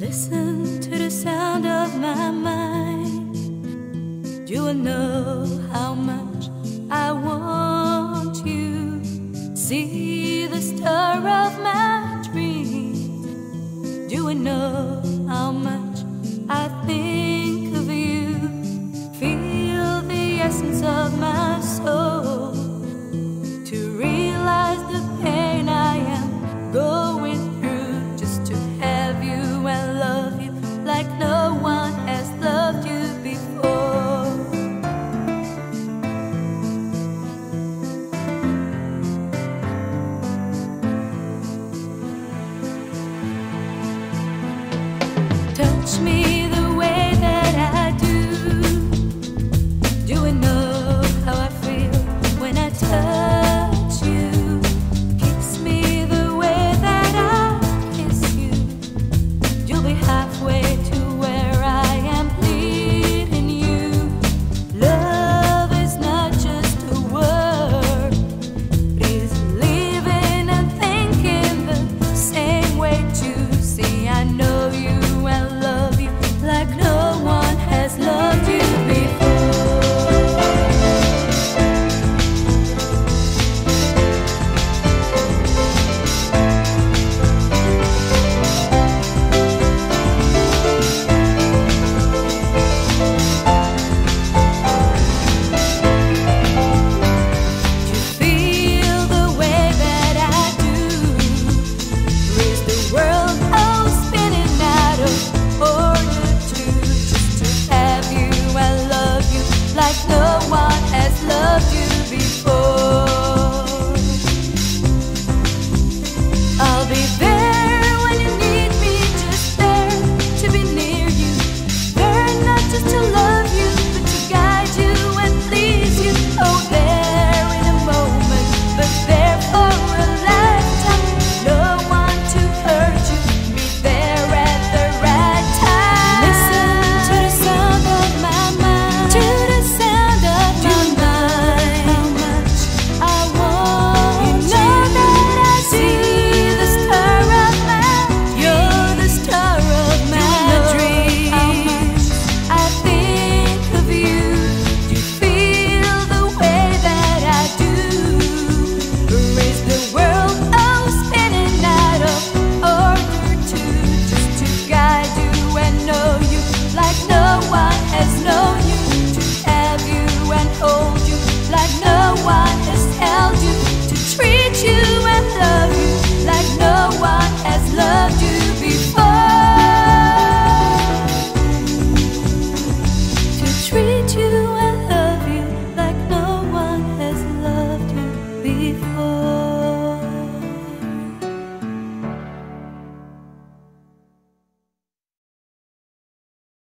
Listen to the sound of my mind. Do you know how much I want you? See